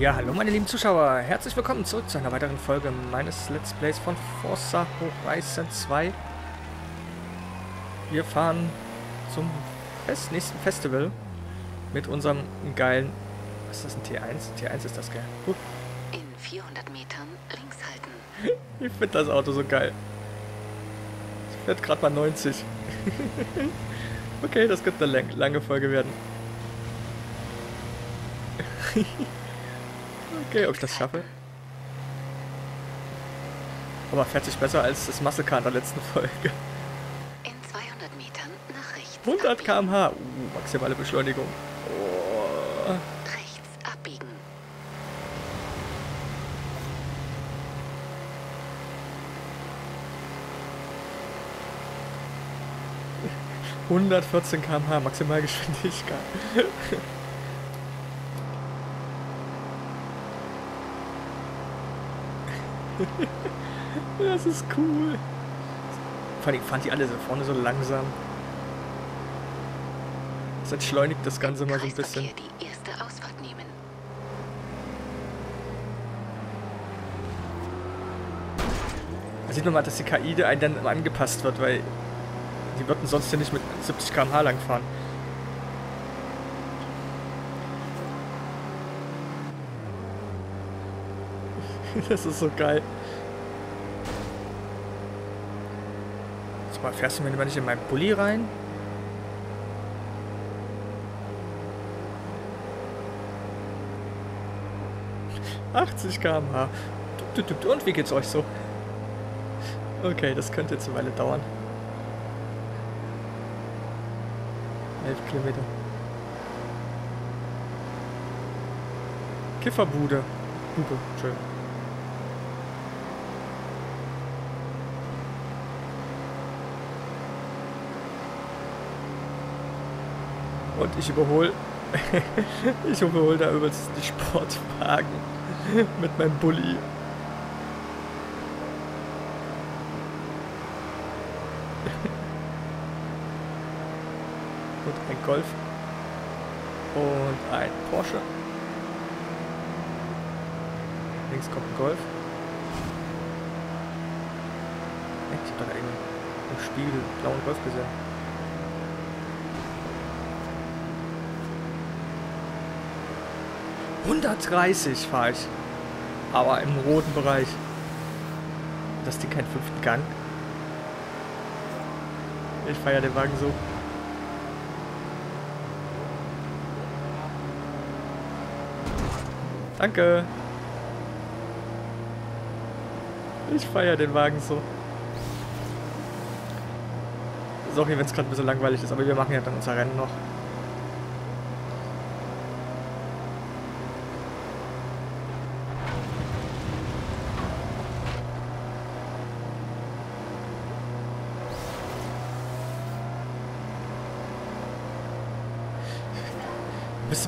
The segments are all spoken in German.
Ja, hallo meine lieben Zuschauer, herzlich willkommen zurück zu einer weiteren Folge meines Let's Plays von Forza Horizon 2. Wir fahren zum Fest, nächsten Festival mit unserem geilen... Was ist das, ein T1? T1 ist das, gell? Uh. In 400 Metern links halten. Ich finde das Auto so geil. Es fährt gerade mal 90. okay, das könnte eine lang lange Folge werden. okay, ob ich das schaffe. Aber fährt sich besser als das Car in der letzten Folge. In 200 Metern nach rechts. 100 km/h. Uh, maximale Beschleunigung. Oh. Rechts abbiegen. Uh, 114 km/h Maximalgeschwindigkeit. das ist cool. Vor allem fahren die alle so vorne so langsam. Das entschleunigt das Ganze mal so ein bisschen. Die erste Ausfahrt nehmen. Da sieht man mal, dass die KI da einen dann angepasst wird, weil die würden sonst ja nicht mit 70 km/h lang fahren. Das ist so geil. So, mal fährst du mir nicht in meinen Bulli rein? ...80 km/h. Und wie geht's euch so? Okay, das könnte jetzt eine Weile dauern. 11 Kilometer. Kifferbude. Bube, Entschuldigung. Und ich überhole. ich überhole da übrigens die Sportwagen mit meinem Bulli. Und ein Golf. Und ein Porsche. Links kommt ein Golf. Ich hab doch eben im Spiegel einen blauen Golf gesehen. ...130 fahre ich. Aber im roten Bereich. Das Ding keinen fünften Gang. Ich feiere den Wagen so. Danke. Ich feiere den Wagen so. Sorry, wenn es gerade ein bisschen langweilig ist, aber wir machen ja dann unser Rennen noch.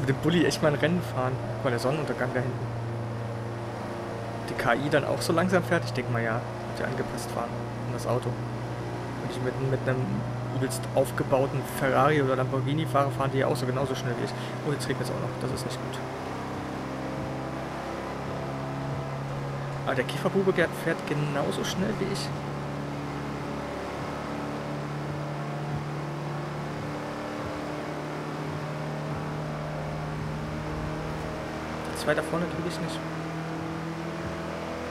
Mit dem Bulli echt mal ein Rennen fahren. Guck mal, der Sonnenuntergang da hinten. Die KI dann auch so langsam fährt? Ich denke mal ja. Wird ja angepasst fahren. Und das Auto. Wenn ich mit, mit einem übelst aufgebauten Ferrari oder Lamborghini fahre, fahren die ja auch so genauso schnell wie ich. Oh, jetzt regnet es auch noch. Das ist nicht gut. Aber der Kieferbube fährt genauso schnell wie ich. Zwei da vorne kriege ich nicht.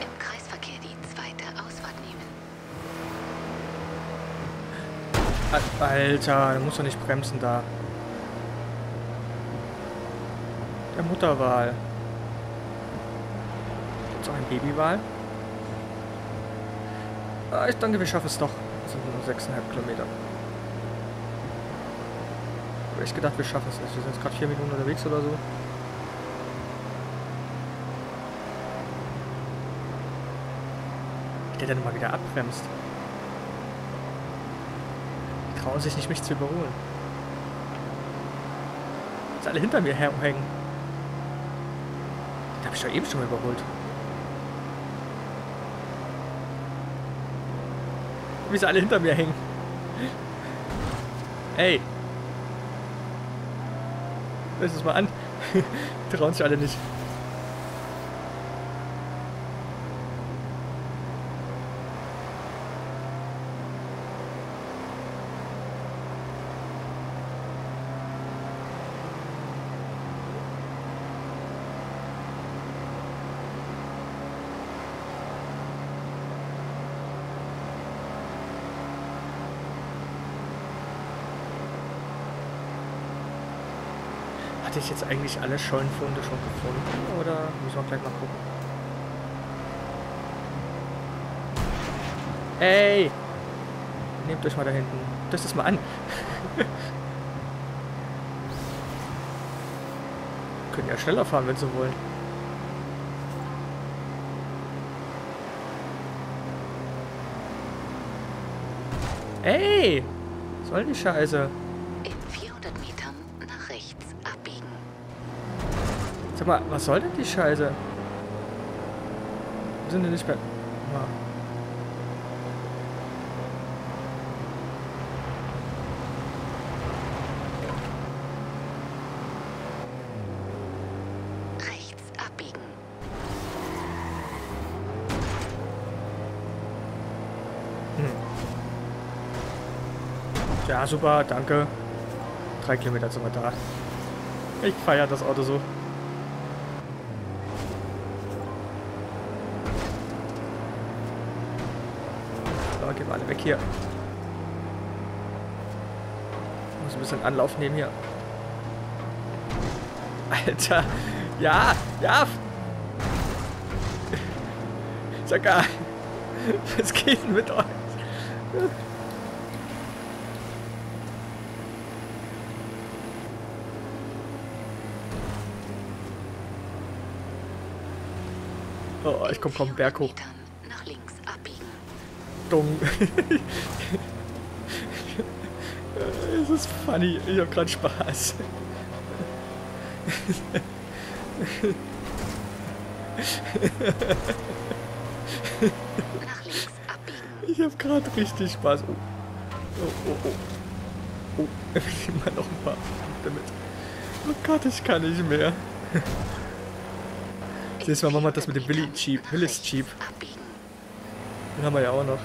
Im Kreisverkehr die zweite Ausfahrt nehmen. Alter, du musst doch nicht bremsen da. Der Mutterwahl. Gibt's auch ein Babywahl? Ah, ich denke, wir schaffen es doch. Das sind nur 6,5 Kilometer. Ich gedacht, wir schaffen es nicht. Wir sind jetzt gerade 4 Minuten unterwegs oder so. Der denn mal wieder abbremst. Die trauen sich nicht, mich zu überholen. Jetzt alle hinter mir herhängen. Den habe ich doch eben schon mal überholt. Wie sie alle hinter mir hängen. Ey. Lass es mal an. Trauen sich alle nicht. Hatte ich jetzt eigentlich alle Scheunenfunde schon gefunden? Oder müssen wir gleich mal gucken? Ey! Nehmt euch mal da hinten. Das ist mal an. Können ja schneller fahren, wenn sie wollen. Ey! Was soll die Scheiße? Sag mal, was soll denn die Scheiße? Wir sind denn nicht mehr... Rechts abbiegen. Ja, super, danke. Drei Kilometer sind wir da. Ich feiere das Auto so. Gehen wir alle weg hier. Muss ein bisschen Anlauf nehmen hier. Alter. Ja, ja. Sag gar. Was geht denn mit euch? Oh, ich komm kaum Berg hoch. Dumm. es ist funny. Ich hab grad Spaß. Nach links abbiegen. Ich hab grad richtig Spaß. Oh, oh, oh. Oh, oh. mal noch ein paar damit. Oh Gott, ich kann nicht mehr. Nächstes Mal machen wir das mit dem Jeep. Willis Jeep. Abbiegen. Den haben wir ja auch noch.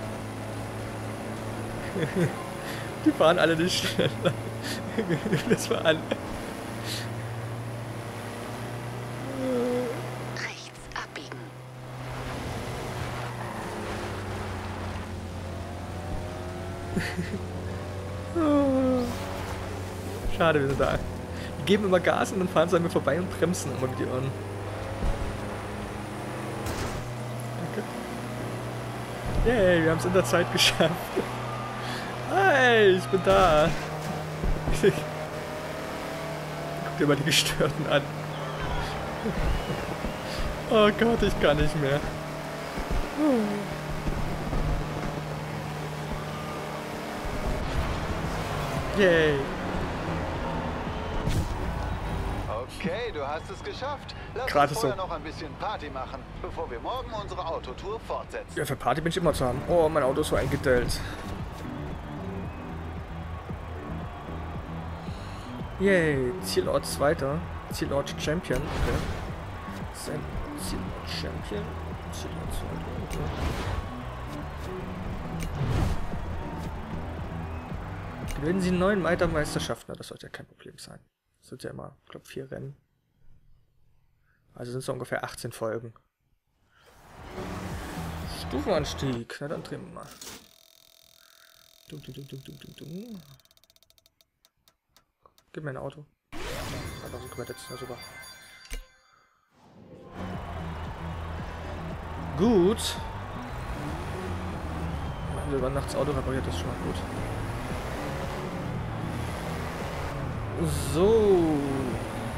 Die fahren alle nicht schneller. Das war an. Rechts abbiegen. Schade, wir sind da. Die geben immer Gas und dann fahren sie an mir vorbei und bremsen immer wie die Ohren. Danke. Yay, wir haben es in der Zeit geschafft. Hey, ich bin da. Guck dir mal die Gestörten an. Oh Gott, ich kann nicht mehr. Yay. Okay, du hast es geschafft. Lass Gerade uns so. vorher noch ein bisschen Party machen, bevor wir morgen unsere Autotour fortsetzen. Ja, für Party bin ich immer zu haben. Oh, mein Auto ist so eingedellt. Yay, Zielort Zweiter. Zielort Champion. Okay. Sein Zielort Champion. Zielort Zweiter. Okay. Gewinnen Sie neun Meistermeisterschaften. Na, Das sollte ja kein Problem sein. Das sind ja immer, ich glaube, vier Rennen. Also sind es so ungefähr 18 Folgen. Stufenanstieg. Na dann drehen wir mal. Dum, dum, dum, dum, dum, dum, dum. Gib mir ein Auto. Sind wir jetzt. Na super. Gut. Wir über Nachts Auto repariert, das ist schon mal gut. So.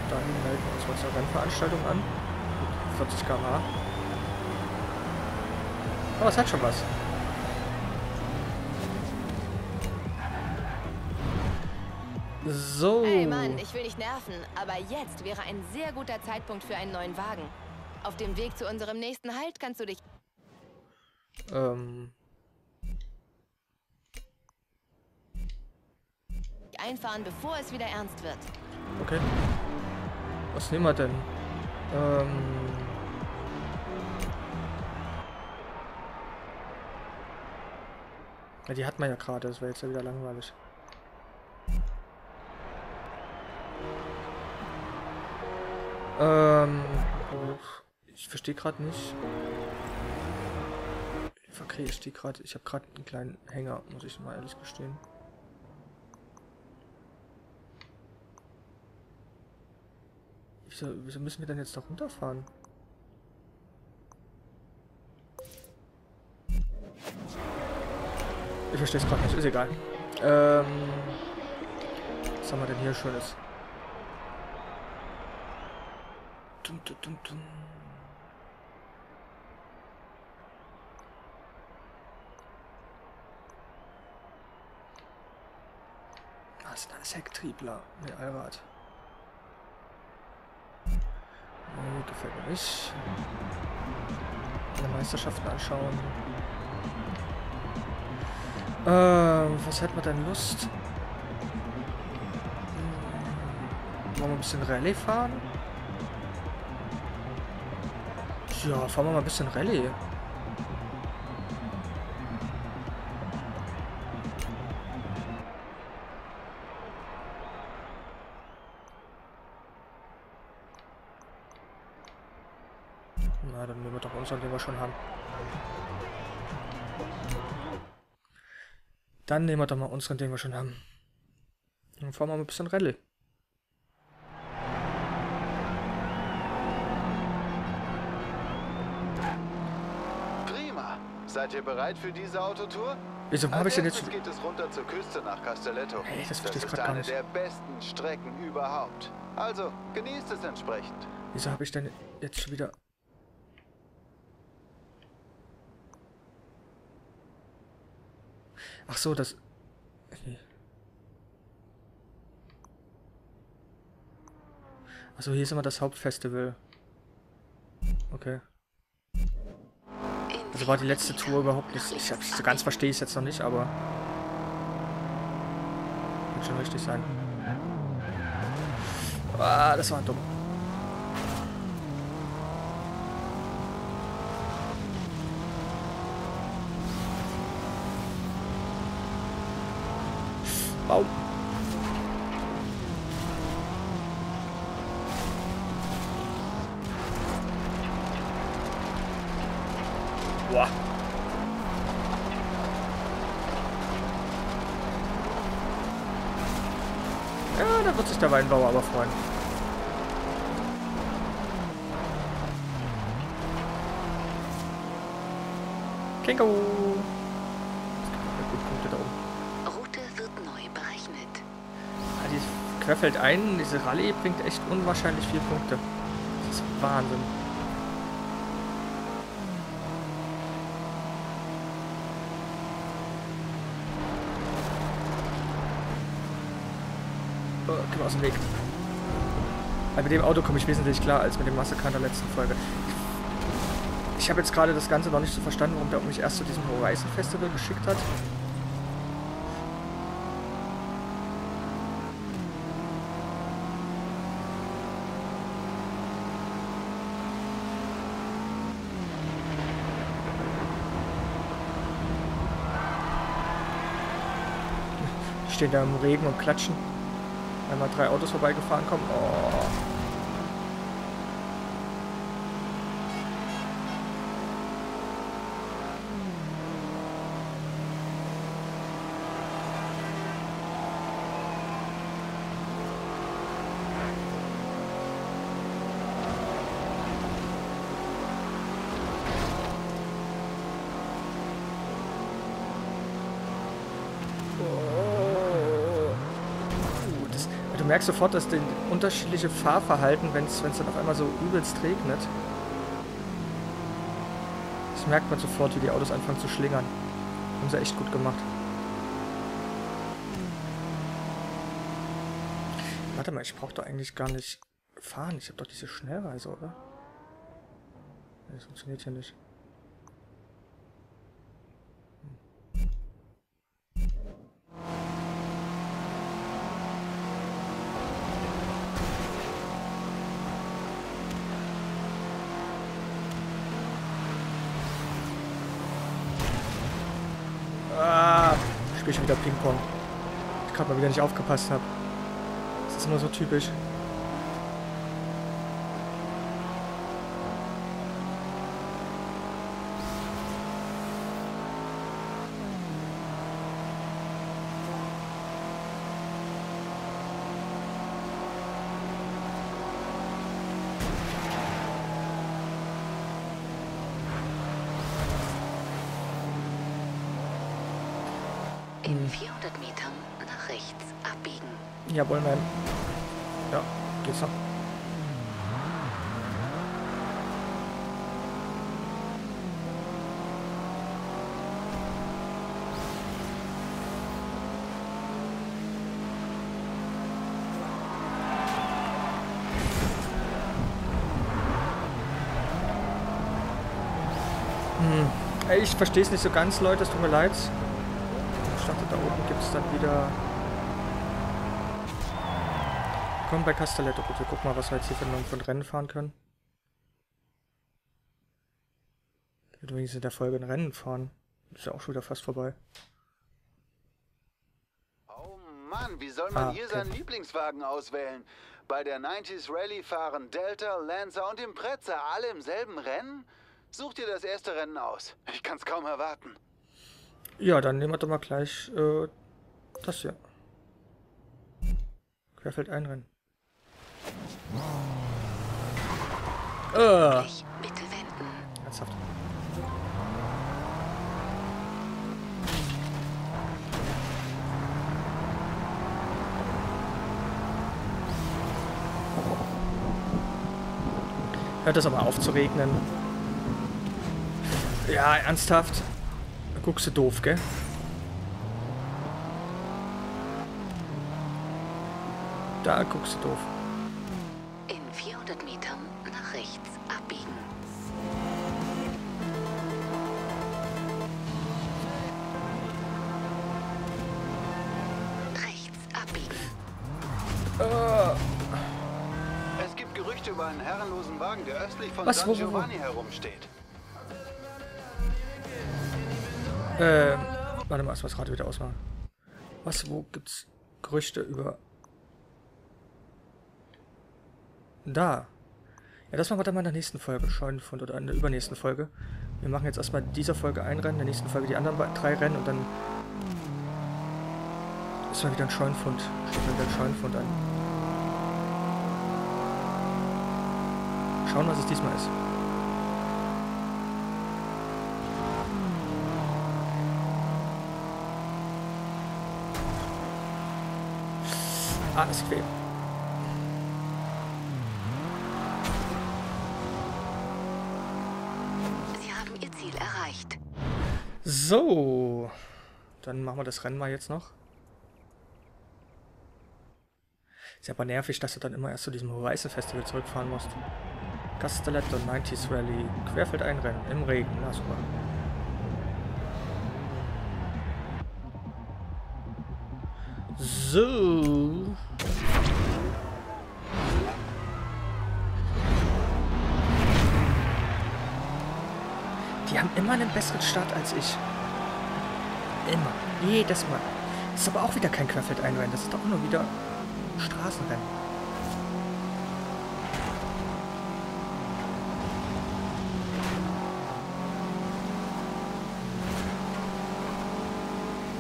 Dann melden wir uns mal zur Rennveranstaltung an. Mit 40 km/h. Aber es hat schon was. So. Hey Mann, ich will nicht nerven, aber jetzt wäre ein sehr guter Zeitpunkt für einen neuen Wagen. Auf dem Weg zu unserem nächsten Halt kannst du dich Ähm. einfahren, bevor es wieder ernst wird. Okay. Was nehmen wir denn? Ähm. Ja, die hat man ja gerade, das wäre jetzt ja wieder langweilig. Ähm. Ich verstehe gerade nicht. Okay, ich stehe gerade. Ich habe gerade einen kleinen Hänger, muss ich mal ehrlich gestehen. Wieso, wieso müssen wir denn jetzt da runterfahren? Ich verstehe es gerade nicht, ist egal. Ähm, was haben wir denn hier Schönes? Dun, dun, dun, dun. Das sind alles Hecktriebler. Ne, Allrad. Nee, gefällt mir nicht. Alle Meisterschaften anschauen. Ähm, was hat man denn Lust? Hm, wollen wir ein bisschen Rallye fahren? Ja, fahren wir mal ein bisschen Rallye. Na, dann nehmen wir doch unseren, den wir schon haben. Dann nehmen wir doch mal unseren, den wir schon haben. Dann fahren wir mal ein bisschen Rallye. Seid ihr bereit für diese Autotour? Wieso habe ich denn jetzt geht es runter zur Küste nach Castelletto. Hey, das das ist eine nicht. der besten Strecken überhaupt. Also, genießt es entsprechend. Wieso habe ich denn jetzt schon wieder... Ach so, das... Okay. Also hier ist immer das Hauptfestival. Okay. Also war die letzte Tour überhaupt nicht... Ich hab, so ganz verstehe ich jetzt noch nicht, aber... Wird schon richtig sein. Ah, das war dumm. Der Weinbauer aber freuen. Känguru. Route wird neu berechnet. Querfeld ein, diese Rallye bringt echt unwahrscheinlich viele Punkte. Das ist Wahnsinn. Mal aus dem Weg. Weil mit dem Auto komme ich wesentlich klar als mit dem Massaker der letzten Folge. Ich habe jetzt gerade das Ganze noch nicht so verstanden, warum der mich erst zu diesem Horizon Festival geschickt hat. Stehen da im Regen und klatschen. Wenn mal drei Autos vorbeigefahren kommen. Oh. Uh, merkst sofort, dass den unterschiedliche Fahrverhalten, wenn es dann auf einmal so übelst regnet. Das merkt man sofort, wie die Autos anfangen zu schlingern. Haben sie echt gut gemacht. Warte mal, ich brauche doch eigentlich gar nicht fahren. Ich habe doch diese Schnellreise, oder? Das funktioniert hier nicht. wieder nicht aufgepasst habe. Das ist immer so typisch. In 400 Metern rechts abbiegen. Jawohl, Mann. Ja, geht's noch. Hm. Ich verstehe es nicht so ganz, Leute. Es tut mir leid. Ich dachte, da oben gibt es dann wieder... Komm bei Castelletto. Wir gucken mal, was wir jetzt hier für ein, Rennen fahren können. Würde wenigstens in der Folge ein Rennen fahren. Ist ja auch schon wieder fast vorbei. Oh Mann, wie soll man Ah, hier okay. seinen Lieblingswagen auswählen? Bei der 90s Rallye fahren Delta, Lancer und Impreza alle im selben Rennen? Such dir das erste Rennen aus. Ich kann's kaum erwarten. Ja, dann nehmen wir doch mal gleich äh, das hier. Querfeld einrennen. Äh, Gleich bitte wenden. ernsthaft. Hört das aber auf zu regnen. Ja, ernsthaft. Da guckst du doof, gell? Da guckst du doof. Von Was, San wo, wo, wo? Herumsteht. Ähm, warte mal, erst mal das Radio wieder ausmachen. Was, wo gibt's Gerüchte über... Da. Ja, das machen wir dann mal in der nächsten Folge, Scheunenfund, oder in der übernächsten Folge. Wir machen jetzt erstmal dieser Folge ein Rennen, in der nächsten Folge die anderen drei Rennen und dann ist mal wieder ein Scheunenfund. Steht mal wieder ein Scheunenfund an. Schauen, was es diesmal ist. Alles quer. Sie haben Ihr Ziel erreicht. So, dann machen wir das Rennen mal jetzt noch. Ist aber nervig, dass du dann immer erst zu diesem Horizon Festival zurückfahren musst. Castelletto 90s Rally, Querfeld einrennen, im Regen, na super. So. Die haben immer einen besseren Start als ich. Immer. Jedes Mal. Das ist aber auch wieder kein Querfeld einrennen. Das ist doch nur wieder Straßenrennen.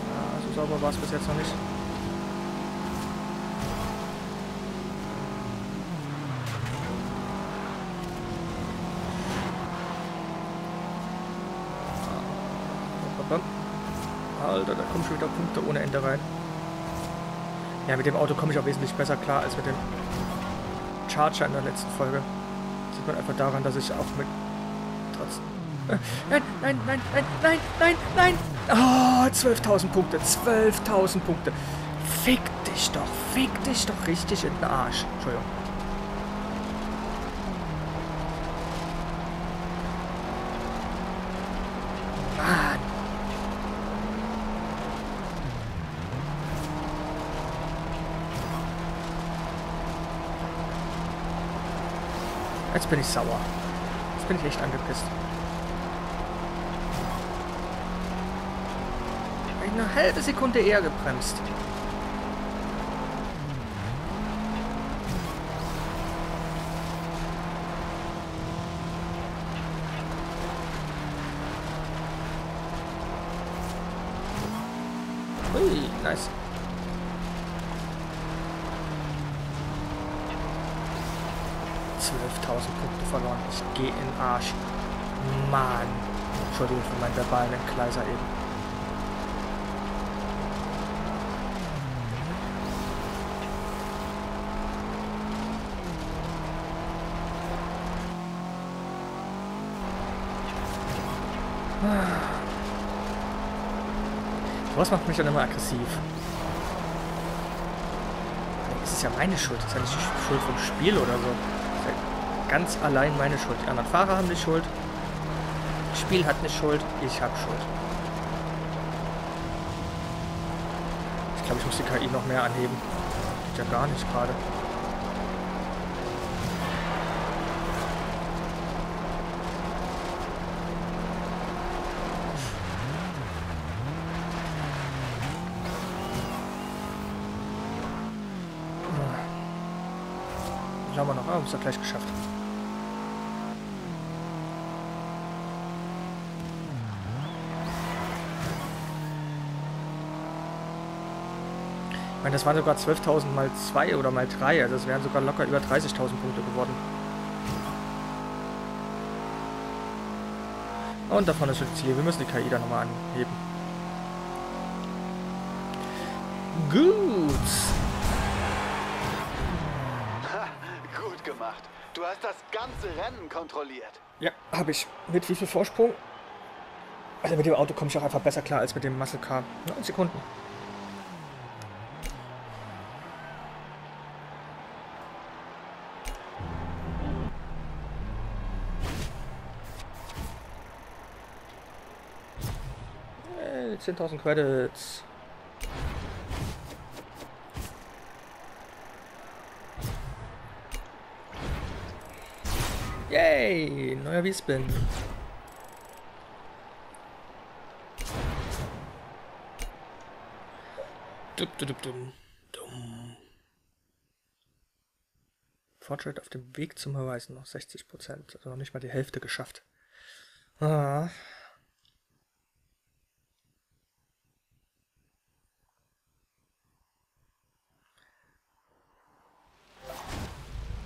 Ja, sauber war es bis jetzt noch nicht. Alter, da kommen schon wieder Punkte ohne Ende rein. Ja, mit dem Auto komme ich auch wesentlich besser klar als mit dem Charger in der letzten Folge. Sieht man einfach daran, dass ich auch mit trotz. Nein, nein, nein, nein, nein, nein, nein! Oh, 12.000 Punkte, 12.000 Punkte. Fick dich doch, fick dich doch richtig in den Arsch. Entschuldigung. Jetzt bin ich sauer. Jetzt bin ich echt angepisst. Eine halbe Sekunde eher gebremst. Ui, nice. Zwölftausend Punkte verloren. Ich gehe in Arsch. Mann. Entschuldigung für meinen verbalen Entgleiser eben. Was macht mich dann immer aggressiv? Das ist ja meine Schuld. Das ist ja nicht die Schuld vom Spiel oder so. Das ist ja ganz allein meine Schuld. Die anderen Fahrer haben die Schuld. Das Spiel hat eine Schuld. Ich habe Schuld. Ich glaube, ich muss die KI noch mehr anheben. Geht ja gar nicht gerade. Schauen wir noch. Ah, ist doch gleich geschafft. Ich meine, das waren sogar 12.000 mal 2 oder mal 3. Also es wären sogar locker über 30.000 Punkte geworden. Und davon ist das Ziel. Wir müssen die KI da nochmal anheben. Gut. Du hast das ganze Rennen kontrolliert. Ja, habe ich. Mit wie viel Vorsprung? Also mit dem Auto komme ich auch einfach besser klar als mit dem Muscle Car. 9 Sekunden. Hey, 10.000 Credits. Yay, neuer V-Spin. Fortschritt auf dem Weg zum Horizon noch 60%, also noch nicht mal die Hälfte geschafft. Ah.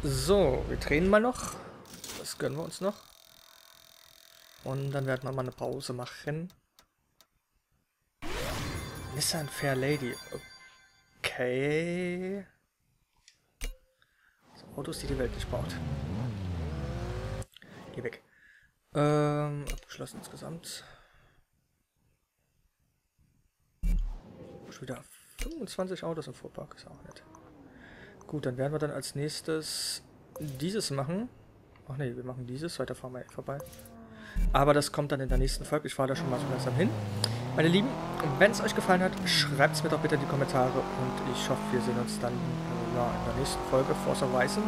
So, wir drehen mal noch. Gönnen wir uns noch. Und dann werden wir mal eine Pause machen. Nissan Fair Lady. Okay. So, Autos, die die Welt nicht baut. Geh weg. Ähm, abgeschlossen insgesamt. Schon wieder 25 Autos im Fuhrpark, ist auch nett. Gut, dann werden wir dann als nächstes dieses machen. Ach nee, wir machen dieses, weiter fahren wir vorbei. Aber das kommt dann in der nächsten Folge. Ich fahre da schon mal so langsam hin. Meine Lieben, wenn es euch gefallen hat, schreibt es mir doch bitte in die Kommentare und ich hoffe, wir sehen uns dann äh, ja, in der nächsten Folge Forza Horizon.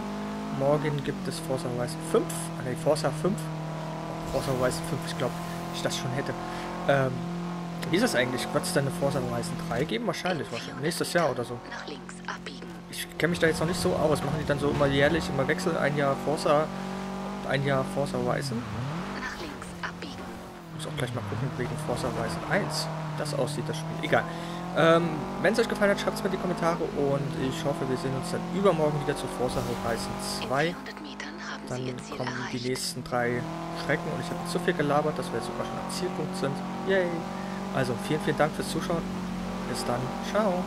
Morgen gibt es Forza Horizon 5, ah, nee, Forza 5. Forza Horizon 5, ich glaube, ich das schon hätte. Ähm, wie ist es eigentlich? Wird es denn eine Forza Horizon 3 geben? Wahrscheinlich, wahrscheinlich. Nächstes Jahr oder so. Nach links abbiegen. Ich kenne mich da jetzt noch nicht so aus. Machen die dann so immer jährlich, immer Wechsel? Ein Jahr Forza, ein Jahr Forza Horizon? Nach links abbiegen. muss auch gleich mal gucken wegen Forza Horizon 1. Das aussieht das Spiel. Egal. Ähm, Wenn es euch gefallen hat, schreibt es mir in die Kommentare und ich hoffe, wir sehen uns dann übermorgen wieder zu Forza Horizon In 2. 400 Metern haben Sie Dann kommen die nächsten drei Strecken und ich habe zu viel gelabert, dass wir jetzt sogar schon am Zielpunkt sind. Yay! Also vielen, vielen Dank fürs Zuschauen. Bis dann. Ciao.